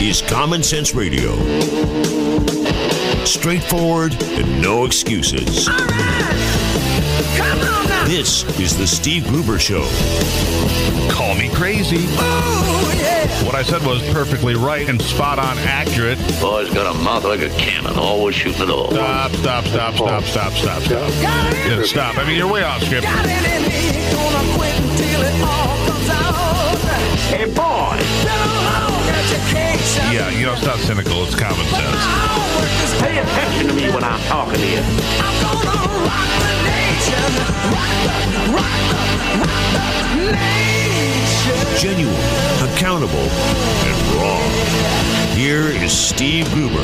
is Common Sense Radio. Straightforward and no excuses. This is the Steve Gruber Show. Call me crazy. What I said was perfectly right and spot on accurate. Boy's got a mouth like a cannon, always shooting at all. Stop, stop, stop, stop, oh. stop, stop, stop. Yeah, stop. I mean, you're way off script. Hey, boy! Yeah, you know, it's not cynical. It's common sense. Just pay attention to me when I'm talking to you. Genuine, accountable, and raw. Here is Steve Gruber.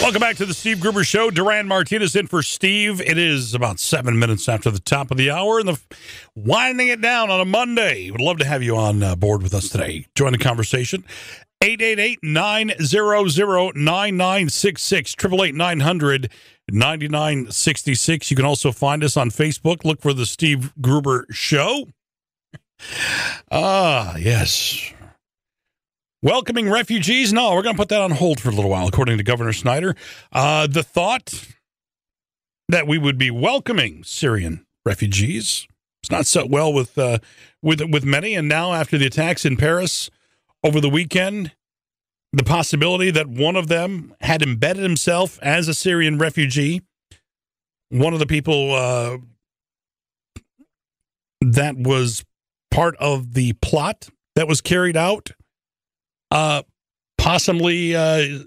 Welcome back to the Steve Gruber Show. Duran Martinez in for Steve. It is about seven minutes after the top of the hour, and the winding it down on a Monday. Would love to have you on uh, board with us today. Join the conversation. 888-900-9966 888 9966 You can also find us on Facebook. Look for the Steve Gruber Show. Ah, yes. Welcoming refugees? No, we're going to put that on hold for a little while, according to Governor Snyder. Uh, the thought that we would be welcoming Syrian refugees it's not so well with uh, with with many, and now after the attacks in Paris over the weekend, the possibility that one of them had embedded himself as a Syrian refugee. One of the people uh, that was part of the plot that was carried out, uh, possibly uh,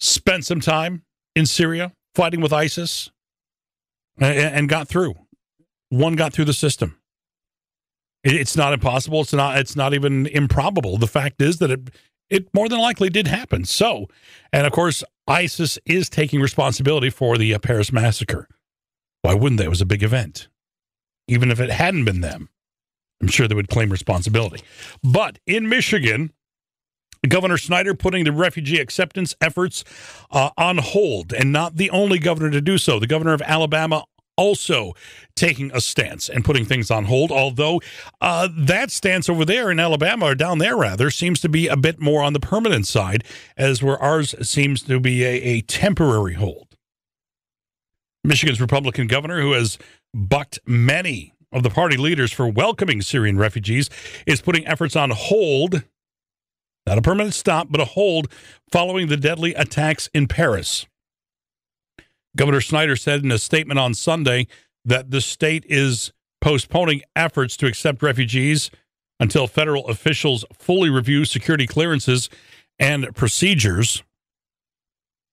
spent some time in Syria fighting with ISIS and, and got through. One got through the system. It, it's not impossible. It's not. It's not even improbable. The fact is that it it more than likely did happen. So, and of course, ISIS is taking responsibility for the uh, Paris massacre. Why wouldn't they? It was a big event. Even if it hadn't been them, I'm sure they would claim responsibility. But in Michigan, Governor Snyder putting the refugee acceptance efforts uh, on hold, and not the only governor to do so. The governor of Alabama also taking a stance and putting things on hold. Although uh, that stance over there in Alabama, or down there rather, seems to be a bit more on the permanent side, as where ours seems to be a, a temporary hold. Michigan's Republican governor, who has bucked many of the party leaders for welcoming Syrian refugees, is putting efforts on hold. Not a permanent stop, but a hold following the deadly attacks in Paris. Governor Snyder said in a statement on Sunday that the state is postponing efforts to accept refugees until federal officials fully review security clearances and procedures.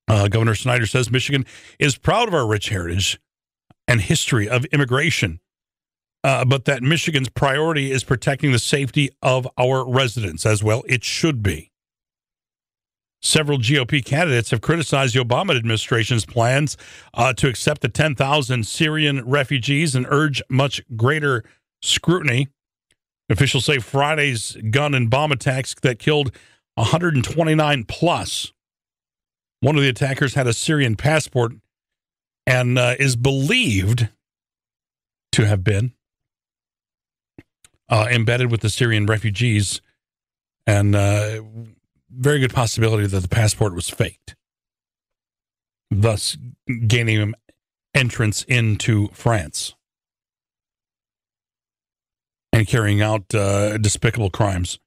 Uh, Governor Snyder says Michigan is proud of our rich heritage and history of immigration, uh, but that Michigan's priority is protecting the safety of our residents as well. It should be. Several GOP candidates have criticized the Obama administration's plans uh, to accept the 10,000 Syrian refugees and urge much greater scrutiny. Officials say Friday's gun and bomb attacks that killed 129 plus. One of the attackers had a Syrian passport and uh, is believed to have been uh, embedded with the Syrian refugees. And uh, very good possibility that the passport was faked, thus gaining him entrance into France and carrying out uh, despicable crimes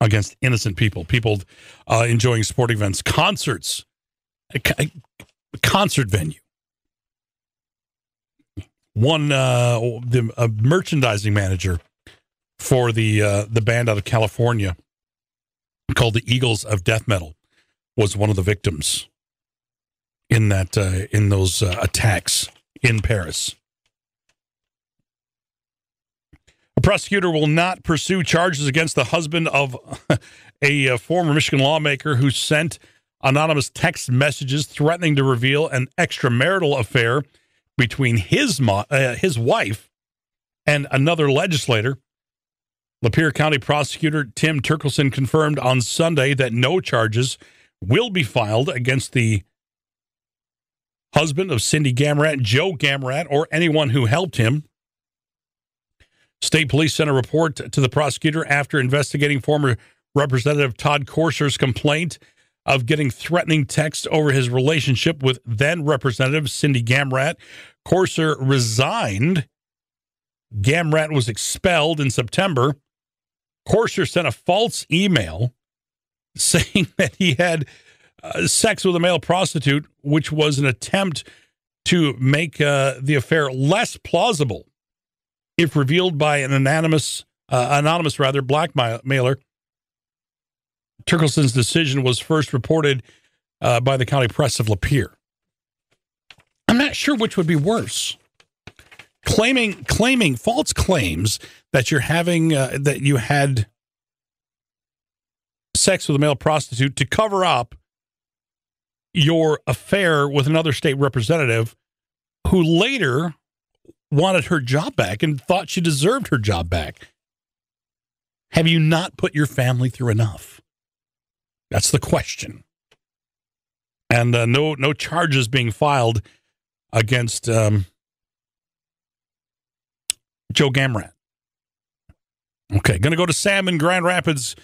against innocent people, people uh, enjoying sport events, concerts, a, concert venue. One, uh, the a merchandising manager for the uh, the band out of California called the Eagles of Death Metal was one of the victims in that uh, in those uh, attacks in Paris. A prosecutor will not pursue charges against the husband of a, a former Michigan lawmaker who sent anonymous text messages threatening to reveal an extramarital affair between his mo- uh, his wife and another legislator Lapeer County prosecutor Tim Turkelson confirmed on Sunday that no charges will be filed against the husband of Cindy Gamrat, Joe Gamrat, or anyone who helped him. State police sent a report to the prosecutor after investigating former Representative Todd Courser's complaint of getting threatening texts over his relationship with then Representative Cindy Gamrat. Courser resigned. Gamrat was expelled in September. Courser sent a false email saying that he had uh, sex with a male prostitute, which was an attempt to make uh, the affair less plausible if revealed by an anonymous, uh, anonymous rather, blackmailer. Turkelson's decision was first reported uh, by the county press of Lapeer. I'm not sure which would be worse. Claiming claiming false claims that you're having uh, that you had sex with a male prostitute to cover up your affair with another state representative who later wanted her job back and thought she deserved her job back. Have you not put your family through enough? That's the question. And uh, no no charges being filed against um, Joe Gamrat. Okay, going to go to Sam in Grand Rapids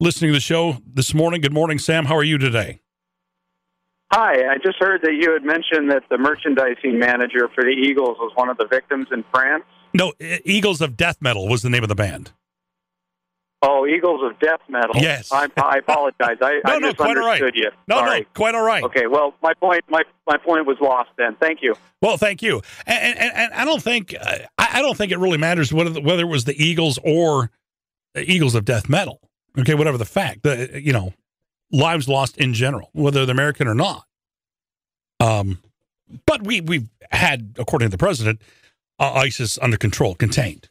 listening to the show this morning. Good morning, Sam. How are you today? Hi, I just heard that you had mentioned that the merchandising manager for the Eagles was one of the victims in France. No, Eagles of Death Metal was the name of the band. Oh, Eagles of Death Metal. Yes. I, I apologize. I, no, I no, quite all right. you. No, Sorry. no, quite all right. Okay, well, my point, my, my point was lost then. Thank you. Well, thank you. And, and, and I don't think uh, I don't think it really matters whether whether it was the Eagles or Eagles of Death Metal. Okay, whatever the fact, the you know, lives lost in general, whether they're American or not. Um, but we we've had, according to the president, uh, ISIS under control, contained,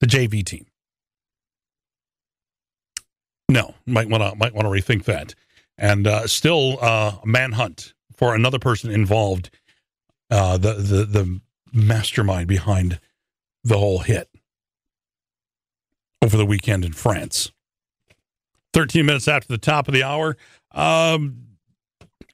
the JV team. No, might want to might want to rethink that, and uh, still uh, manhunt for another person involved, uh, the the the mastermind behind the whole hit over the weekend in France. 13 minutes after the top of the hour. Um,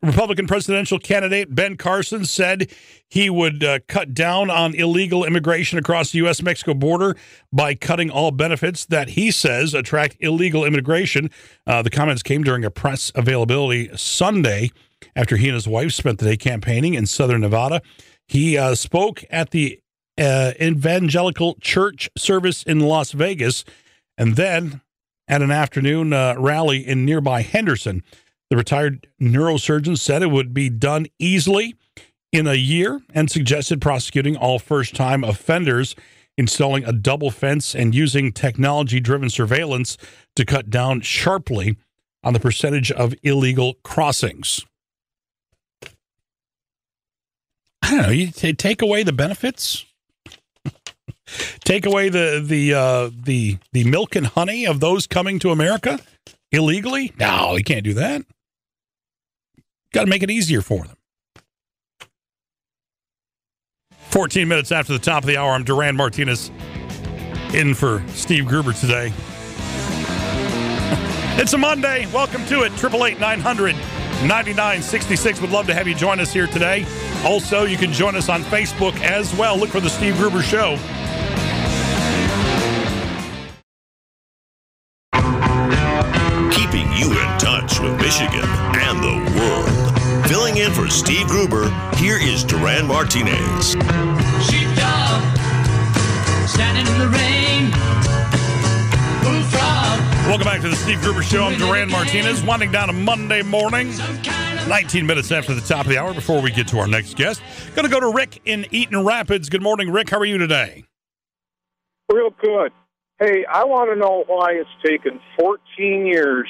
Republican presidential candidate Ben Carson said he would uh, cut down on illegal immigration across the U.S. Mexico border by cutting all benefits that he says attract illegal immigration. Uh, the comments came during a press availability Sunday after he and his wife spent the day campaigning in southern Nevada. He uh, spoke at the uh, Evangelical Church service in Las Vegas and then at an afternoon uh, rally in nearby Henderson. The retired neurosurgeon said it would be done easily in a year and suggested prosecuting all first time offenders, installing a double fence, and using technology driven surveillance to cut down sharply on the percentage of illegal crossings. I don't know. You t- take away the benefits, take away the the uh, the the milk and honey of those coming to America illegally. No, you can't do that. Got to make it easier for them. 14 minutes after the top of the hour, I'm Duran Martinez in for Steve Gruber today. it's a Monday. Welcome to it. 888 900 9966. Would love to have you join us here today. Also, you can join us on Facebook as well. Look for The Steve Gruber Show. Keeping you in touch with Michigan and the world. Filling in for Steve Gruber, here is Duran Martinez. Sheepdog, standing in the rain. Bullfrog, Welcome back to the Steve Gruber Show. I'm Duran Martinez, winding down a Monday morning. some kind of 19 minutes after the top of the hour before we get to our next guest. Going to go to Rick in Eaton Rapids. Good morning, Rick. How are you today? Real good. Hey, I want to know why it's taken 14 years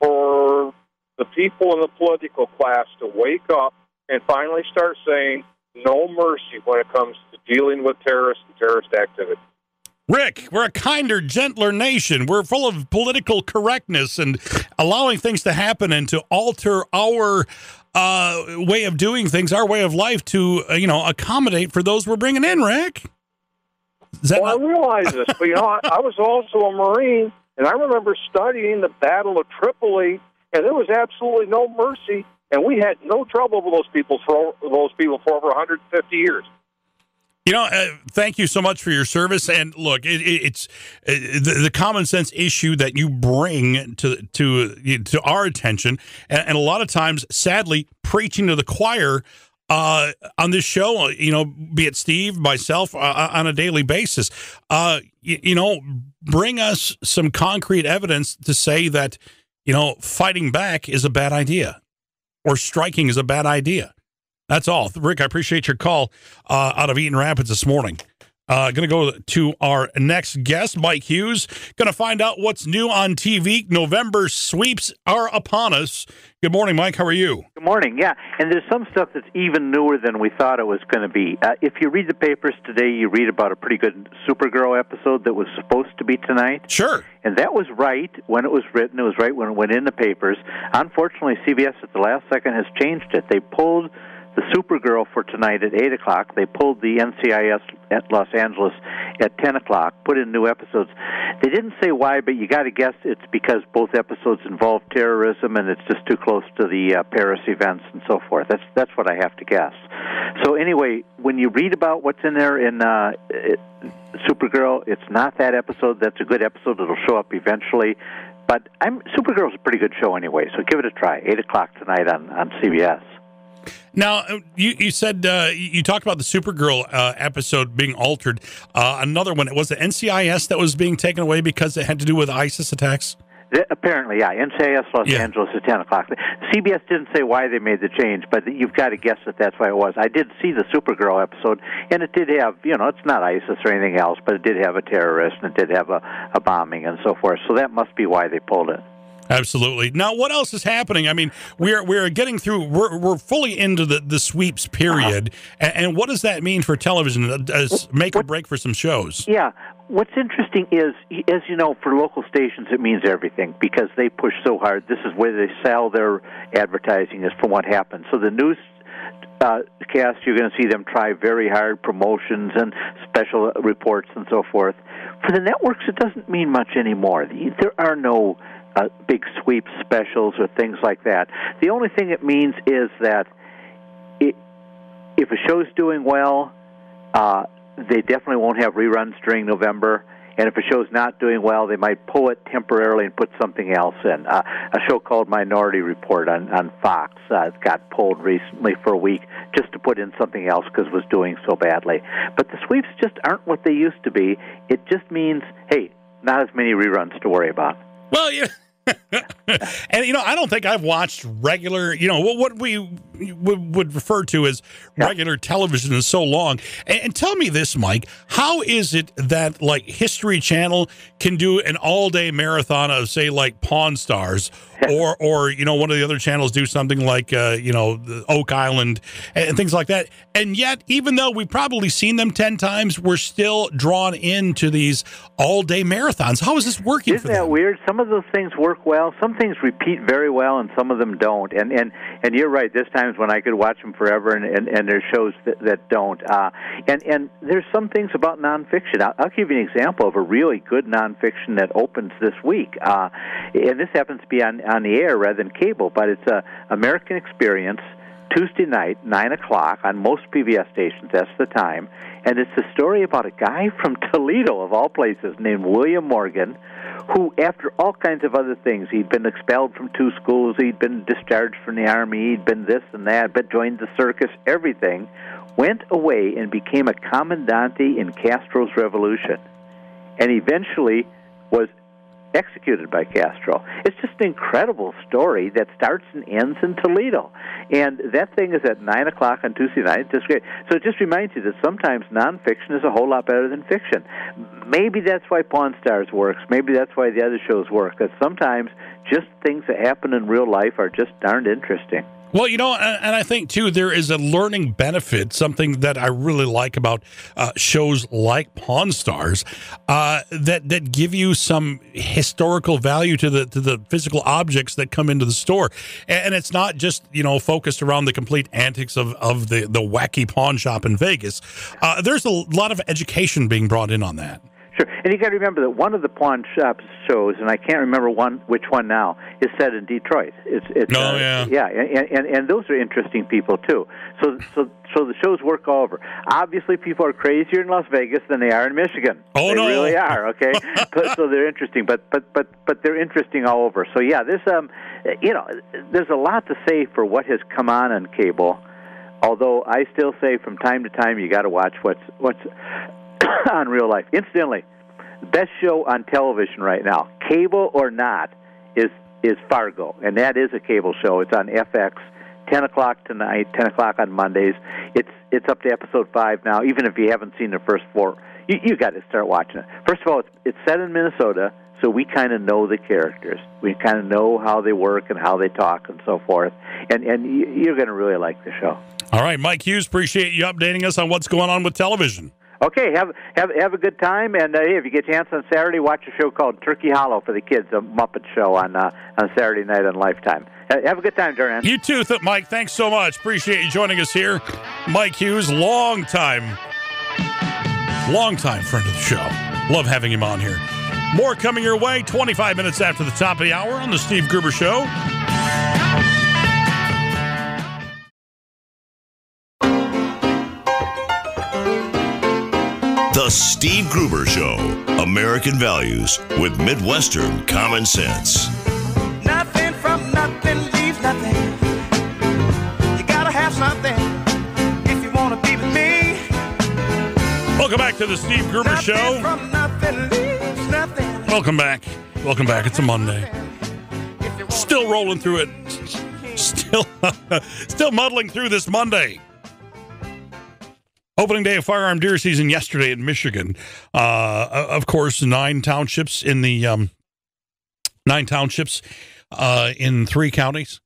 for the people in the political class to wake up and finally start saying no mercy when it comes to dealing with terrorists and terrorist activity. Rick, we're a kinder, gentler nation. We're full of political correctness and allowing things to happen and to alter our uh, way of doing things, our way of life to, uh, you know, accommodate for those we're bringing in, Rick. Is that Well, I realize this, but you know, I, I was also a Marine, and I remember studying the Battle of Tripoli, and there was absolutely no mercy, and we had no trouble with those people for those people for over 150 years. You know, uh, thank you so much for your service. And look, it, it, it's uh, the, the, common sense issue that you bring to to to our attention, and, and a lot of times, sadly, preaching to the choir uh, on this show. You know, be it Steve, myself, uh, uh on a daily basis. Uh, you, you know, bring us some concrete evidence to say that you know fighting back is a bad idea, or striking is a bad idea. That's all. Rick, I appreciate your call uh, out of Eaton Rapids this morning. Uh, going to go to our next guest, Mike Hughes. Going to find out what's new on TV. November sweeps are upon us. Good morning, Mike. How are you? Good morning. Yeah, and there's some stuff that's even newer than we thought it was going to be. Uh, if you read the papers today, you read about a pretty good Supergirl episode that was supposed to be tonight. Sure. And that was right when it was written. It was right when it went in the papers. Unfortunately, CBS at the last second has changed it. They pulled the Supergirl for tonight at 8 o'clock. They pulled the NCIS at Los Angeles at 10 o'clock, put in new episodes. They didn't say why, but you got to guess it's because both episodes involve terrorism and it's just too close to the uh, Paris events and so forth. That's that's what I have to guess. So anyway, when you read about what's in there in uh, it, Supergirl, it's not that episode. That's a good episode. It'll show up eventually. But I'm Supergirl's a pretty good show anyway, so give it a try. Eight o'clock tonight on on CBS. Now, uh, you, you said uh, you talked about the Supergirl uh, episode being altered. Uh, another one, it was the NCIS that was being taken away because it had to do with ISIS attacks? Apparently, yeah. NCIS Los yeah. Angeles at 10 o'clock. CBS didn't say why they made the change, but you've got to guess that that's why it was. I did see the Supergirl episode, and it did have, you know, it's not ISIS or anything else, but it did have a terrorist, and it did have a, a bombing and so forth. So that must be why they pulled it. Absolutely. Now, what else is happening? I mean, we're we're getting through. We're we're fully into the the sweeps period, uh-huh. and, and, what does that mean for television? Does make or break for some shows? Yeah. What's interesting is, as you know, for local stations, it means everything because they push so hard. This is where they sell their advertising. Is from what happens. So the news uh, cast, you're going to see them try very hard promotions and special reports and so forth. For the networks, it doesn't mean much anymore. There are no uh, big sweep specials or things like that. The only thing it means is that it, if a show's doing well, uh, they definitely won't have reruns during November. And if a show's not doing well, they might pull it temporarily and put something else in. Uh, a show called Minority Report on, on Fox uh, got pulled recently for a week just to put in something else because it was doing so badly. But the sweeps just aren't what they used to be. It just means, hey, not as many reruns to worry about. Well, yeah. and you know, I don't think I've watched regular, you know, what we would refer to as regular television in so long. And, tell me this, Mike, how is it that like History Channel can do an all-day marathon of say like Pawn Stars or or you know one of the other channels do something like uh, you know Oak Island and things like that. And yet, even though we've probably seen them ten times, we're still drawn into these all-day marathons. How is this working? Isn't that weird? Some of those things work well. Some things repeat very well, and some of them don't. And and and you're right. This times when I could watch them forever, and and, and there's shows that, that don't. Uh, and and there's some things about nonfiction. I'll, I'll give you an example of a really good nonfiction that opens this week. Uh, and this happens to be on on the air rather than cable, but it's a American Experience. Tuesday night, 9 o'clock, on most PBS stations. That's the time. And it's a story about a guy from Toledo, of all places, named William Morgan, who, after all kinds of other things, he'd been expelled from two schools, he'd been discharged from the army, he'd been this and that, but joined the circus, everything, went away and became a commandante in Castro's revolution. And eventually was executed by Castro. It's just an incredible story that starts and ends in Toledo. And that thing is at 9 o'clock on Tuesday night. It's great. So it just reminds you that sometimes nonfiction is a whole lot better than fiction. Maybe that's why Pawn Stars works. Maybe that's why the other shows work. That sometimes just things that happen in real life are just darned interesting. Well, you know, and I think too there is a learning benefit. Something that I really like about uh, shows like Pawn Stars uh, that that give you some historical value to the to the physical objects that come into the store, and it's not just you know focused around the complete antics of of the the wacky pawn shop in Vegas. Uh, there's a lot of education being brought in on that. Sure, and you got to remember that one of the pawn shops shows, and I can't remember one which one now, is set in Detroit. It's it's Oh, uh, yeah. yeah, and, and and those are interesting people too. So so so the shows work all over. Obviously, people are crazier in Las Vegas than they are in Michigan. Oh, they no. really are. Okay, but, so they're interesting, but but but but they're interesting all over. So yeah, there's um, you know, there's a lot to say for what has come on on cable. Although I still say from time to time you got to watch what's what's on real life. Incidentally, best show on television right now, cable or not, is is Fargo, and that is a cable show. It's on FX, ten o'clock tonight, ten o'clock on Mondays. It's it's up to episode five now. Even if you haven't seen the first four, you you got to start watching it. First of all, it's it's set in Minnesota, so we kind of know the characters. We kind of know how they work and how they talk and so forth. And and you- you're going to really like the show. All right, Mike Hughes, appreciate you updating us on what's going on with television. Okay, have have have a good time, and uh, if you get a chance on Saturday, watch a show called Turkey Hollow for the kids, a Muppet show on uh, on Saturday night on Lifetime. Have a good time, Duran. You too, th- Mike. Thanks so much. Appreciate you joining us here. Mike Hughes, long time, long time friend of the show. Love having him on here. More coming your way 25 minutes after the top of the hour on The Steve Gruber Show. The Steve Gruber Show. American values with Midwestern common sense. Nothing from nothing leaves nothing. You gotta have something if you wanna be with me. Welcome back to The Steve Gruber Nothing Show. from nothing leaves nothing. Welcome back. Welcome back. It's a Monday. If you wanna Still rolling through it. Still, still muddling through this Monday. Opening day of firearm deer season yesterday in Michigan. Uh, of course, nine townships in the um, nine townships uh, in three counties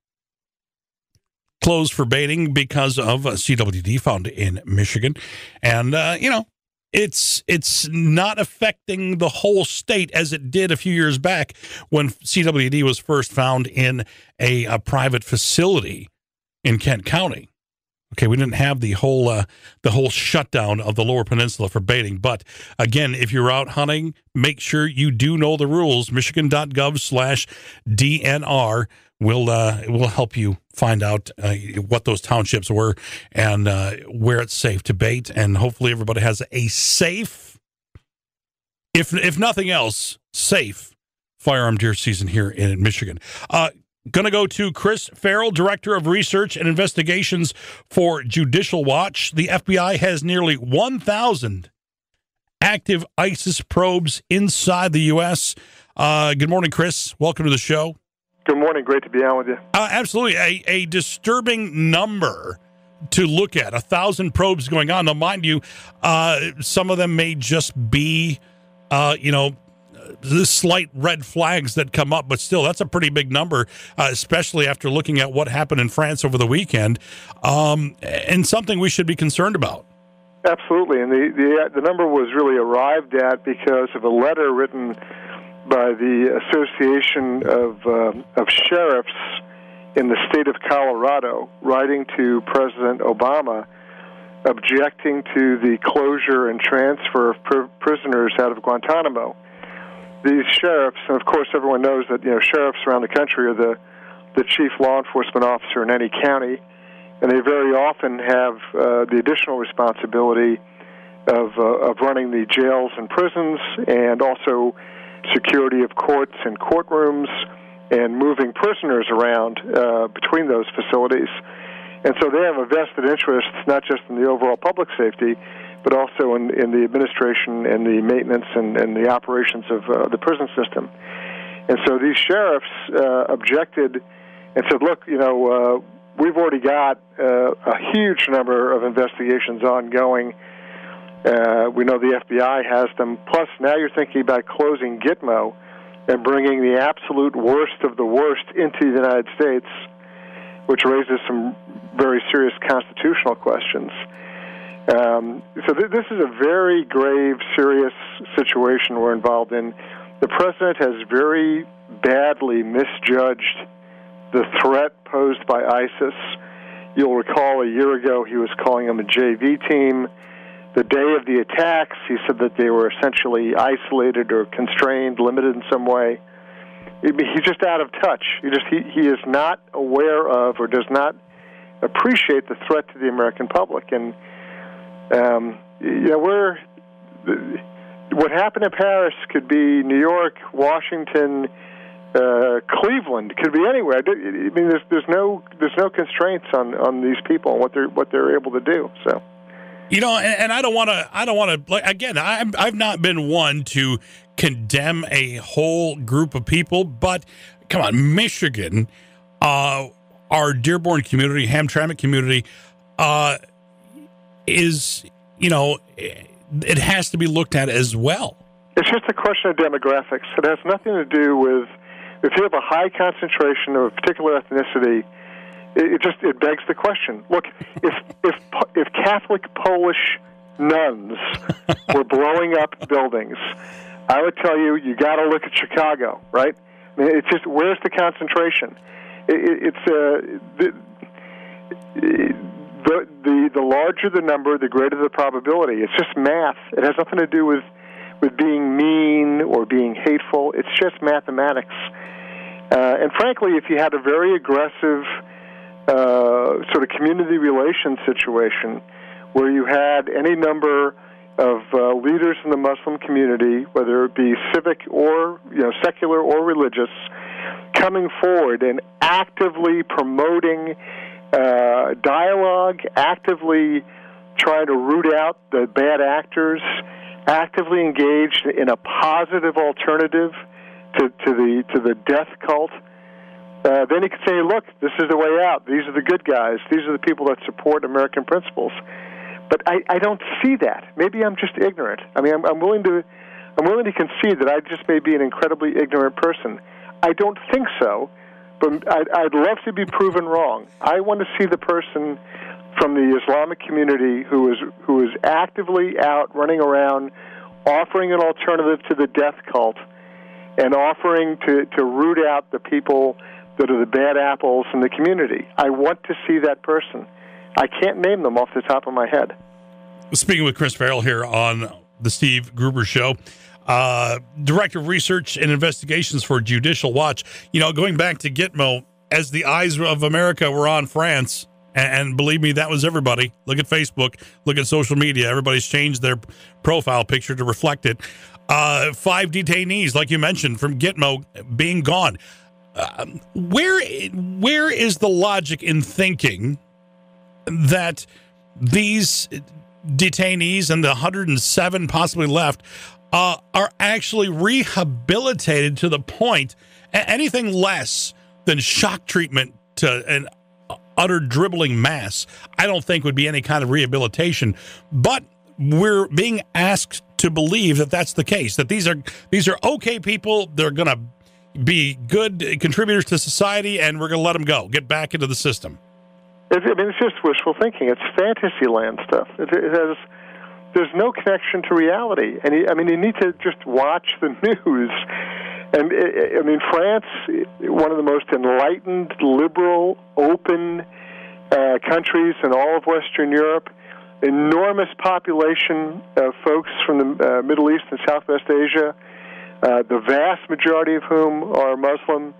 closed for baiting because of CWD found in Michigan, and uh, you know it's it's not affecting the whole state as it did a few years back when CWD was first found in a, a private facility in Kent County. Okay, we didn't have the whole uh, the whole shutdown of the Lower Peninsula for baiting, but again, if you're out hunting, make sure you do know the rules. Michigan.gov/DNR will uh, will help you find out uh, what those townships were and uh, where it's safe to bait, and hopefully everybody has a safe, if if nothing else, safe firearm deer season here in Michigan. Uh, Going to go to Chris Farrell, Director of Research and Investigations for Judicial Watch. The FBI has nearly 1,000 active ISIS probes inside the U.S. Uh, good morning, Chris. Welcome to the show. Good morning. Great to be on with you. Uh, absolutely. A, a disturbing number to look at. A thousand probes going on. Now, mind you, uh, some of them may just be, uh, you know, slight red flags that come up, but still, that's a pretty big number, uh, especially after looking at what happened in France over the weekend, um, and something we should be concerned about. Absolutely, and the, the the number was really arrived at because of a letter written by the Association of uh, of Sheriffs in the state of Colorado, writing to President Obama, objecting to the closure and transfer of pr- prisoners out of Guantanamo. These sheriffs, and of course, everyone knows that you know sheriffs around the country are the the chief law enforcement officer in any county, and they very often have uh, the additional responsibility of uh, of running the jails and prisons, and also security of courts and courtrooms, and moving prisoners around uh, between those facilities. And so they have a vested interest not just in the overall public safety, but also in, in the administration and the maintenance and, and the operations of uh, the prison system. And so these sheriffs uh, objected and said, look, you know, uh, we've already got uh, a huge number of investigations ongoing. Uh, we know the FBI has them. Plus, now you're thinking about closing Gitmo and bringing the absolute worst of the worst into the United States, which raises some very serious constitutional questions. Um, so th- this is a very grave, serious situation we're involved in. The president has very badly misjudged the threat posed by ISIS. You'll recall a year ago he was calling them a JV team. the day of the attacks, he said that they were essentially isolated or constrained, limited in some way. He's just out of touch. He just he, he is not aware of or does not appreciate the threat to the American public. And um, know, we're what happened in Paris could be New York, Washington, uh, Cleveland, could be anywhere. I mean, there's there's no there's no constraints on on these people and what they're what they're able to do. So. You know, and, and I don't want to. I don't want to. Again, I'm, I've not been one to condemn a whole group of people, but come on, Michigan, uh, our Dearborn community, Hamtramck community, uh, is you know, it has to be looked at as well. It's just a question of demographics. It has nothing to do with if you have a high concentration of a particular ethnicity it just it begs the question. Look, if if if Catholic Polish nuns were blowing up buildings, I would tell you you got to look at Chicago, right? I mean, it's just where's the concentration? It, it, it's uh, the, the the the larger the number, the greater the probability. It's just math. It has nothing to do with with being mean or being hateful. It's just mathematics. Uh, and frankly, if you had a very aggressive uh, sort of community relations situation where you had any number of uh, leaders in the Muslim community, whether it be civic or you know secular or religious, coming forward and actively promoting uh, dialogue, actively trying to root out the bad actors, actively engaged in a positive alternative to, to the to the death cult uh, then he could say, look, this is the way out. These are the good guys. These are the people that support American principles. But I, I don't see that. Maybe I'm just ignorant. I mean, I'm, I'm willing to, I'm willing to concede that I just may be an incredibly ignorant person. I don't think so, but I'd, I'd love to be proven wrong. I want to see the person from the Islamic community who is who is actively out running around, offering an alternative to the death cult, and offering to to root out the people that are the bad apples in the community. I want to see that person. I can't name them off the top of my head. Speaking with Chris Farrell here on the Steve Gruber Show, uh, Director of Research and Investigations for Judicial Watch. You know, going back to Gitmo, as the eyes of America were on France, and, and believe me, that was everybody. Look at Facebook, look at social media. Everybody's changed their profile picture to reflect it. Uh, five detainees, like you mentioned, from Gitmo being gone. Um, where where is the logic in thinking that these detainees and the 107 possibly left uh, are actually rehabilitated to the point anything less than shock treatment to an utter dribbling mass i don't think would be any kind of rehabilitation but we're being asked to believe that that's the case that these are these are okay people they're going to be good contributors to society, and we're going to let them go, get back into the system. I mean, it's just wishful thinking. It's fantasy land stuff. It, it has there's no connection to reality, and you, I mean, you need to just watch the news. And I mean, France, one of the most enlightened, liberal, open uh, countries in all of Western Europe, enormous population of folks from the uh, Middle East and Southwest Asia uh, the vast majority of whom are Muslim.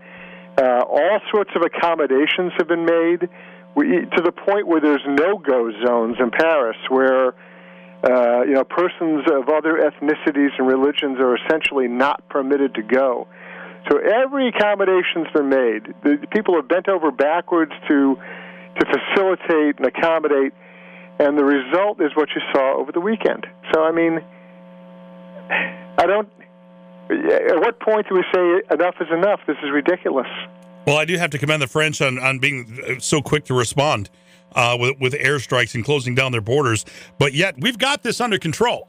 Uh, all sorts of accommodations have been made we, to the point where there's no-go zones in Paris, where uh, you know persons of other ethnicities and religions are essentially not permitted to go. So every accommodation's been made. The, people have bent over backwards to to facilitate and accommodate, and the result is what you saw over the weekend. So I mean, I don't at what point do we say enough is enough? This is ridiculous. Well, I do have to commend the French on, on being so quick to respond uh, with, with airstrikes and closing down their borders. But yet, we've got this under control,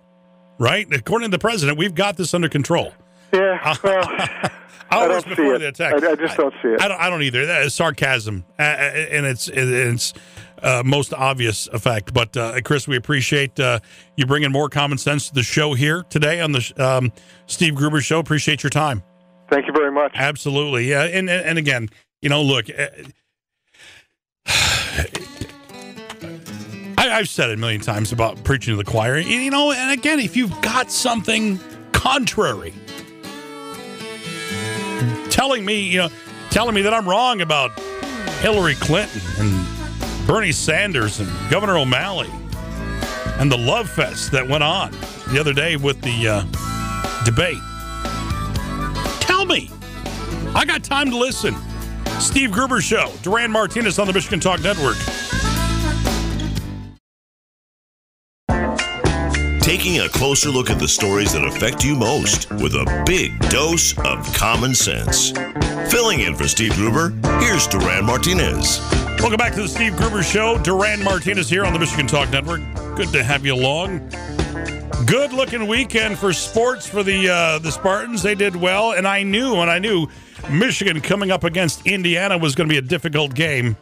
right? According to the president, we've got this under control. Yeah. Well, hours before the attack. I, I, just don't see it. I don't, I don't either. That is sarcasm, uh, and it's it's uh, most obvious effect. But uh, Chris, we appreciate uh, you bringing more common sense to the show here today on the um, Steve Gruber Show. Appreciate your time. Thank you very much. Absolutely, yeah. And and, and again, you know, look. I I've said it a million times about preaching to the choir. And, you know, and again, if you've got something contrary, telling me, you know, telling me that I'm wrong about Hillary Clinton and Bernie Sanders and Governor O'Malley and the love fest that went on the other day with the uh, debate. Tell me. I got time to listen. Steve Gruber Show, Duran Martinez on the Michigan Talk Network. Taking a closer look at the stories that affect you most with a big dose of common sense. Filling in for Steve Gruber, here's Duran Martinez. Welcome back to the Steve Gruber Show. Duran Martinez here on the Michigan Talk Network. Good to have you along. Good looking weekend for sports for the uh, the Spartans. They did well, and I knew, and I knew Michigan coming up against Indiana was going to be a difficult game.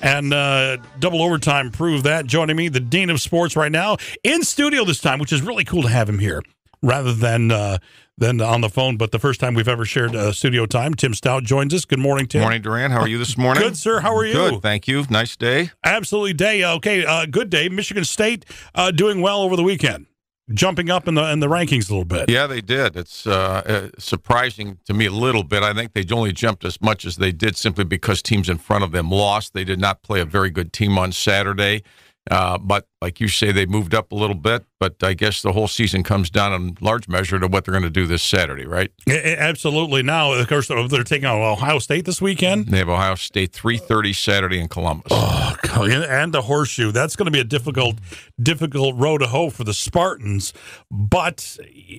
And uh, double overtime proved that. Joining me, the Dean of Sports right now in studio this time, which is really cool to have him here rather than uh, than on the phone. But the first time we've ever shared uh, studio time, Tim Staudt joins us. Good morning, Tim. Morning, Duran. How are you this morning? Good, sir. How are you? Good, thank you. Nice day. Absolutely day. Okay, uh, good day. Michigan State uh, doing well over the weekend, jumping up in the in the rankings a little bit. Yeah, they did. It's uh, uh, surprising to me a little bit. I think they only jumped as much as they did simply because teams in front of them lost. They did not play a very good team on Saturday. Uh, but like you say, they moved up a little bit. But I guess the whole season comes down in large measure to what they're going to do this Saturday, right? A- absolutely. Now, of course, they're taking on Ohio State this weekend. They have Ohio State three thirty Saturday in Columbus. Oh, and the horseshoe. That's going to be a difficult, difficult road to hoe for the Spartans. But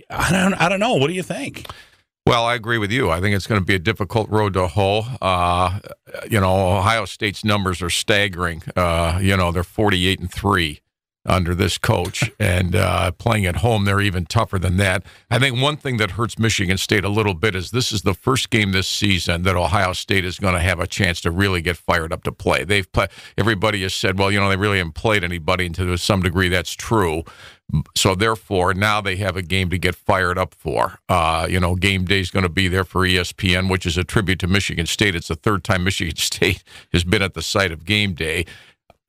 I don't, I don't know. What do you think? Well, I agree with you. I think it's going to be a difficult road to hoe. Uh, you know, Ohio State's numbers are staggering. Uh, you know, they're 48 and 3 under this coach, and uh, playing at home, they're even tougher than that. I think one thing that hurts Michigan State a little bit is this is the first game this season that Ohio State is going to have a chance to really get fired up to play. They've play, everybody has said, well, you know, they really haven't played anybody, and to some degree, that's true. So therefore, now they have a game to get fired up for. Uh, you know, game day is going to be there for ESPN, which is a tribute to Michigan State. It's the third time Michigan State has been at the site of game day.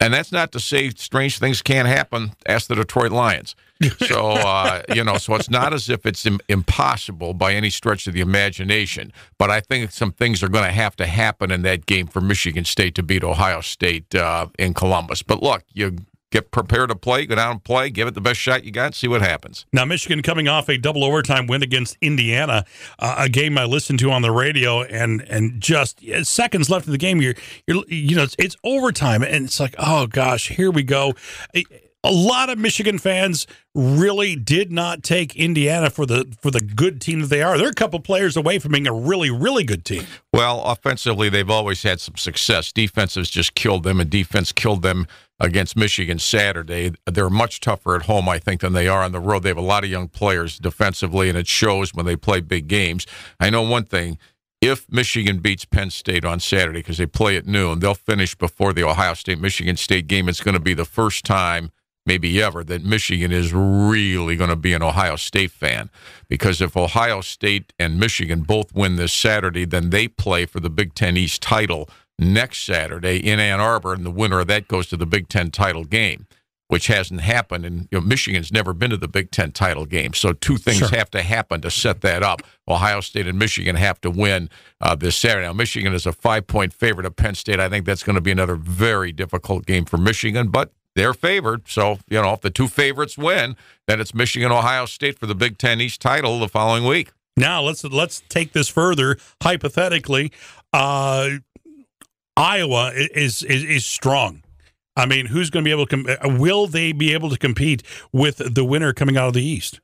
And that's not to say strange things can't happen. Ask the Detroit Lions. So, uh, you know, so it's not as if it's Im- impossible by any stretch of the imagination. But I think some things are going to have to happen in that game for Michigan State to beat Ohio State uh, in Columbus. But look, you get prepared to play, go down and play, give it the best shot you got, see what happens. Now, Michigan coming off a double overtime win against Indiana, uh, a game I listened to on the radio, and and just uh, seconds left in the game, you're you're you know it's, it's overtime, and it's like oh gosh, here we go. A, a lot of Michigan fans really did not take Indiana for the for the good team that they are. They're a couple players away from being a really really good team. Well, offensively, they've always had some success. Defense has just killed them, and defense killed them against Michigan Saturday. They're much tougher at home, I think, than they are on the road. They have a lot of young players defensively, and it shows when they play big games. I know one thing. If Michigan beats Penn State on Saturday, because they play at noon, they'll finish before the Ohio State Michigan State game. It's going to be the first time maybe ever, that Michigan is really going to be an Ohio State fan. Because if Ohio State and Michigan both win this Saturday, then they play for the Big Ten East title next Saturday in Ann Arbor, and the winner of that goes to the Big Ten title game. Which hasn't happened, and you know, Michigan's never been to the Big Ten title game. So two things Sure. have to happen to set that up. Ohio State and Michigan have to win uh, this Saturday. Now, Michigan is a five-point favorite of Penn State. I think that's going to be another very difficult game for Michigan, but they're favored. So, you know, if the two favorites win, then it's Michigan Ohio State for the Big Ten East title the following week. Now let's let's take this further. Hypothetically, uh, Iowa is, is is strong. I mean, who's going to be able to? Com- will they be able to compete with the winner coming out of the East?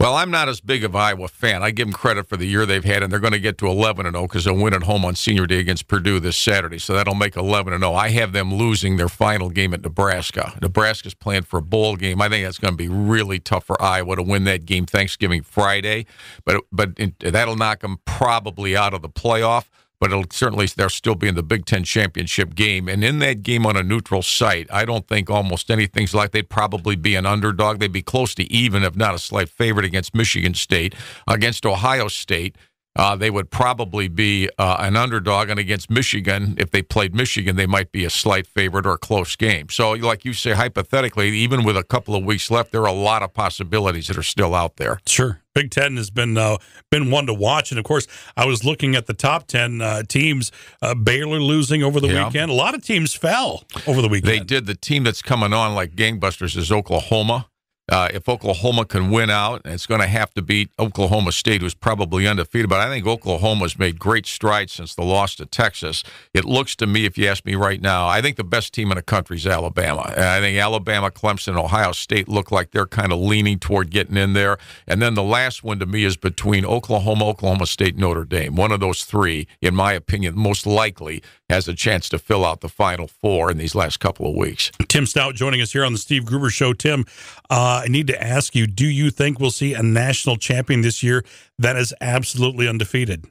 Well, I'm not as big of Iowa fan. I give them credit for the year they've had, and they're going to get to 11 and 0 because they'll win at home on Senior Day against Purdue this Saturday. So that'll make 11 and 0. I have them losing their final game at Nebraska. Nebraska's playing for a bowl game. I think that's going to be really tough for Iowa to win that game Thanksgiving Friday, but but it, that'll knock them probably out of the playoff. But it'll certainly they'll still be in the Big Ten championship game, and in that game on a neutral site, I don't think almost anything's like they'd probably be an underdog. They'd be close to even, if not a slight favorite against Michigan State, against Ohio State. Uh, they would probably be uh, an underdog. And against Michigan, if they played Michigan, they might be a slight favorite or a close game. So, like you say, hypothetically, even with a couple of weeks left, there are a lot of possibilities that are still out there. Sure. Big Ten has been uh, been one to watch, and of course, I was looking at the top ten uh, teams. Uh, Baylor losing over the Yeah. weekend. A lot of teams fell over the weekend. They did. The team that's coming on like gangbusters is Oklahoma. Uh, if Oklahoma can win out, it's going to have to beat Oklahoma State, who's probably undefeated. But I think Oklahoma's made great strides since the loss to Texas. It looks to me, if you ask me right now, I think the best team in the country is Alabama. And I think Alabama, Clemson, and Ohio State look like they're kind of leaning toward getting in there. And then the last one to me is between Oklahoma, Oklahoma State, Notre Dame. One of those three, in my opinion, most likely has a chance to fill out the final four in these last couple of weeks. Tim Staudt joining us here on the Steve Gruber Show. Tim, uh, I need to ask you: Do you think we'll see a national champion this year that is absolutely undefeated?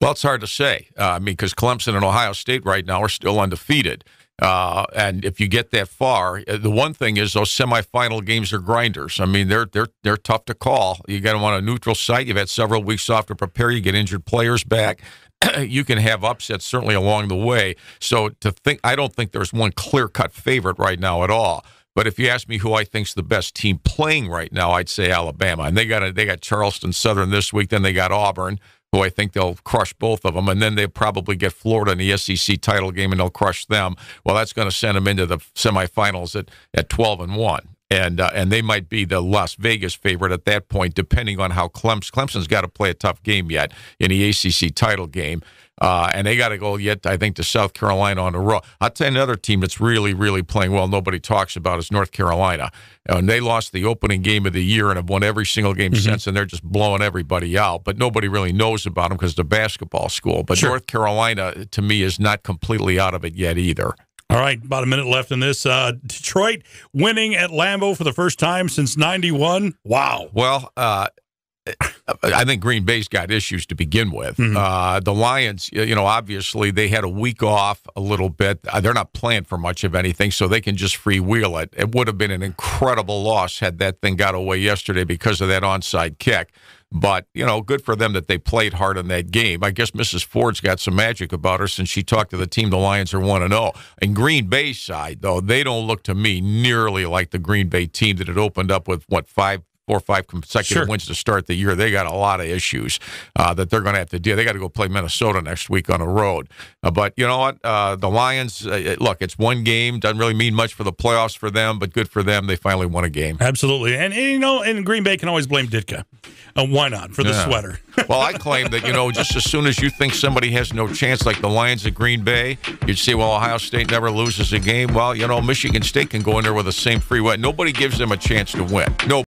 Well, it's hard to say. Uh, I mean, because Clemson and Ohio State right now are still undefeated. Uh, and if you get that far, uh, the one thing is those semifinal games are grinders. I mean, they're they're they're tough to call. You got them on a neutral site. You've had several weeks off to prepare. You get injured players back. you can have upsets certainly along the way. So to think, I don't think there's one clear cut favorite right now at all. But if you ask me who I think's the best team playing right now, I'd say Alabama. And they got a, they got Charleston Southern this week. Then they got Auburn, who I think they'll crush both of them. And then they'll probably get Florida in the SEC title game, and they'll crush them. Well, that's going to send them into the semifinals at at twelve and one. And, uh, and they might be the Las Vegas favorite at that point, depending on how Clemson. Clemson's got to play a tough game yet in the ACC title game. Uh, and they got to go yet, I think, to South Carolina on the road. I'll tell you another team that's really, really playing well, nobody talks about, is North Carolina. And they lost the opening game of the year and have won every single game since, and they're just blowing everybody out. But nobody really knows about them because they're basketball school. But Sure. North Carolina, to me, is not completely out of it yet either. All right, about a minute left in this. Uh, Detroit winning at Lambeau for the first time since '91. Wow. Well, uh, I think Green Bay's got issues to begin with. Uh, the Lions, you know, obviously they had a week off a little bit. Uh, they're not playing for much of anything, so they can just freewheel it. It would have been an incredible loss had that thing got away yesterday because of that onside kick. But, you know, good for them that they played hard in that game. I guess Mrs. Ford's got some magic about her since she talked to the team. The Lions are 1 0. And Green Bay side, though, they don't look to me nearly like the Green Bay team that had opened up with, what, five, four or five consecutive Sure. wins to start the year. They got a lot of issues uh, that they're going to have to deal. They got to go play Minnesota next week on the road. Uh, but you know what? Uh, the Lions, uh, look, it's one game. Doesn't really mean much for the playoffs for them, but good for them. They finally won a game. Absolutely. And, and, you know, and Green Bay can always blame Ditka. Uh, why not? For the Yeah. sweater. well, I claim that, you know, just as soon as you think somebody has no chance, like the Lions at Green Bay, you'd say, well, Ohio State never loses a game. Well, you know, Michigan State can go in there with the same free way. Nobody gives them a chance to win. No.